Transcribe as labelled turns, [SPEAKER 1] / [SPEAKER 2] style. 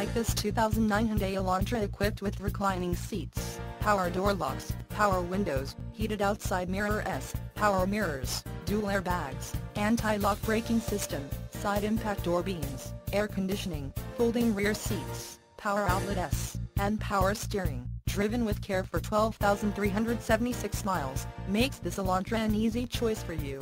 [SPEAKER 1] like this 2009 Hyundai Elantra equipped with reclining seats, power door locks, power windows, heated outside mirror S, power mirrors, dual airbags, anti-lock braking system, side impact door beams, air conditioning, folding rear seats, power outlet S, and power steering, driven with care for 12,376 miles, makes this Elantra an easy choice for you.